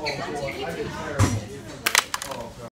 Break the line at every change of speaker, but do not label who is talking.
Oh, boy, I did terrible.